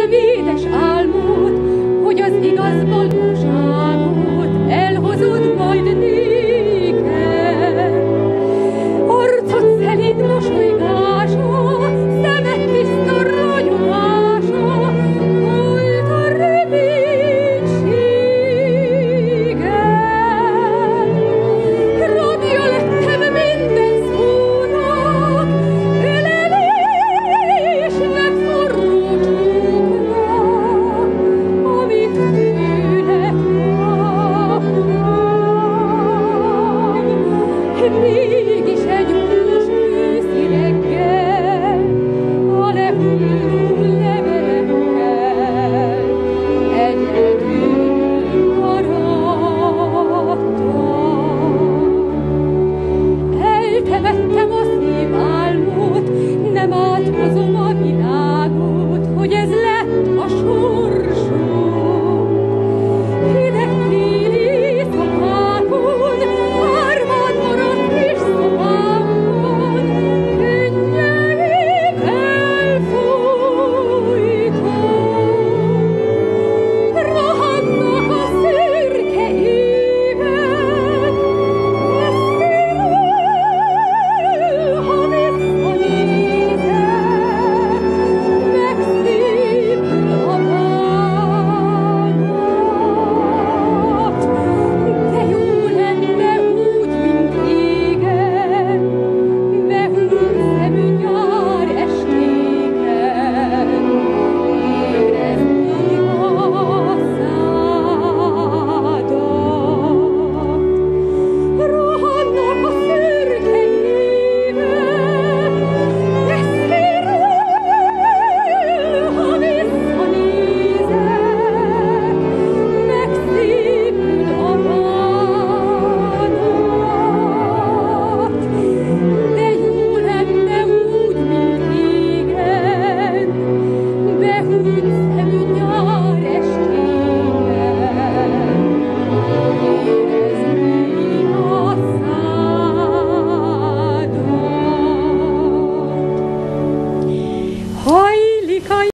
szelvédes álmod, hogy az igaz valóságot.